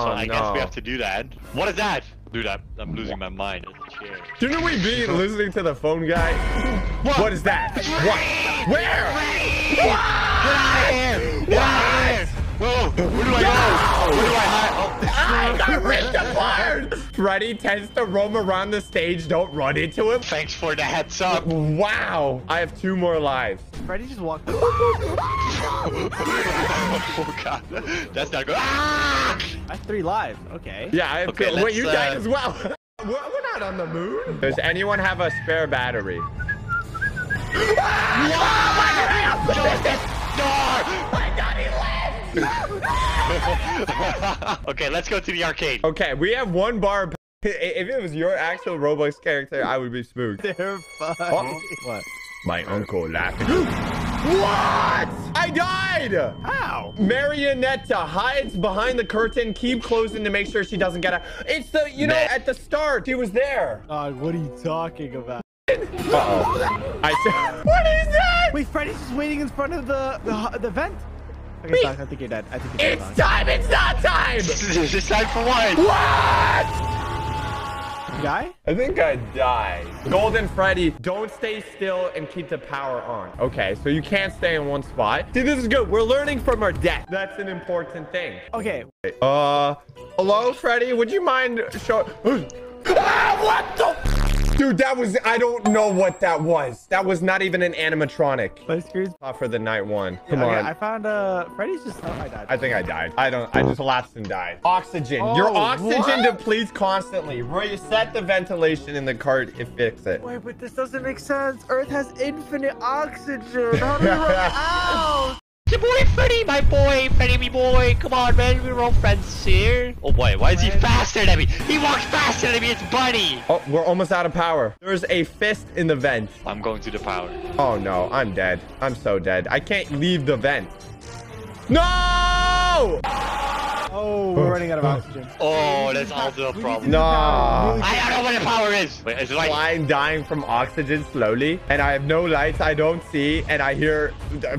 Oh, so Oh, I guess we have to do that. What is that? Dude, I'm, I'm losing my mind at the chair. Shouldn't we be listening to the phone guy? what is that? What? Where? Get out of here! Get out of here! Whoa! Where do I go? Where do I hide? Oh, I got ripped apart! Freddy tends to roam around the stage. Don't run into him. thanks for the heads up. Wow. I have two more lives. Freddy just walked. oh god, that's not good. Ah! I have three lives. Okay. Yeah, I have Okay, two. Wait, let's, you uh, died as well. we're, we're not on the moon. Does anyone have a spare battery? okay, let's go to the arcade. Okay, we have one bar. If it was your actual Roblox character, I would be spooked. They're fun. Oh. What? My uncle laughing. what? I died! How? Marionetta hides behind the curtain. Keep closing to make sure she doesn't get out. It's the, you know, at the start, she was there. God, what are you talking about? Uh-oh. I said, what is that? Wait, Freddy's just waiting in front of the the, the vent. Okay, Doc, I think you're dead. I think you're dead. It's Doc. time. It's not time. it's time for what? What? Die? I think I died. Golden Freddy, don't stay still and keep the power on. Okay, so you can't stay in one spot. See, this is good. We're learning from our death. That's an important thing. Okay. Uh, hello, Freddy? Would you mind show? Dude, that was, I don't know what that was. That was not even an animatronic. My screen's. Uh, for the night one. Come okay, on. I found uh Freddy's just. Oh, I died. I think I died. I don't. I just lapsed and died. Oxygen. Your Oh, oxygen what? depletes constantly. Reset the ventilation in the cart and fix it. Wait, but this doesn't make sense. Earth has infinite oxygen. How do we run out? Your boy Freddy, my boy, Freddy, me boy. Come on, man, we're all friends here. Oh boy, why is he faster than me? He walks faster than me. It's Bunny. Oh, we're almost out of power. There's a fist in the vent. I'm going to the power. Oh no, I'm dead. I'm so dead. I can't leave the vent. No! Oh, we're running out of oh. oxygen. Oh, that's also a We need to problem. do the power No. I don't know where the power is. Wait, is it like? I'm dying from oxygen slowly, and I have no lights I don't see, and I hear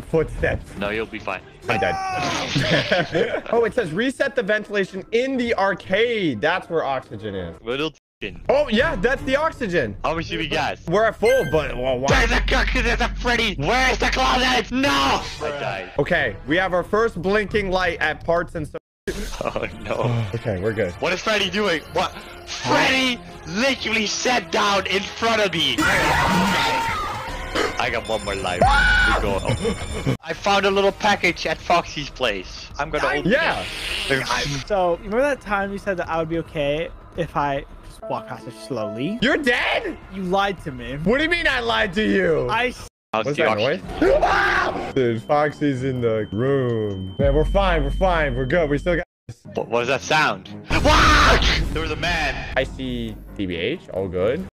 footsteps. No, you'll be fine. I'm dead. oh, it says reset the ventilation in the arcade. That's where oxygen is. Little. Oh, yeah, that's the oxygen. How much do we got? We're at full, but well, why? There's a cook. There's a Freddy. Where's the closet? No. I died. Okay, we have our first blinking light at parts and so. Oh no. Okay, we're good. What is Freddy doing? What? Freddy literally sat down in front of me. I got one more life. We go. I found a little package at Foxy's place. I'm gonna open Yeah. it. Yeah! So, remember that time you said that I would be okay if I just walk past it slowly? You're dead? You lied to me. What do you mean I lied to you? I How's What's the that oxygen? noise? Ah! Dude, Foxy's in the room. Man, we're fine. We're fine. We're good. We still got. What, what was that sound? There was a man. I see TBH. All good.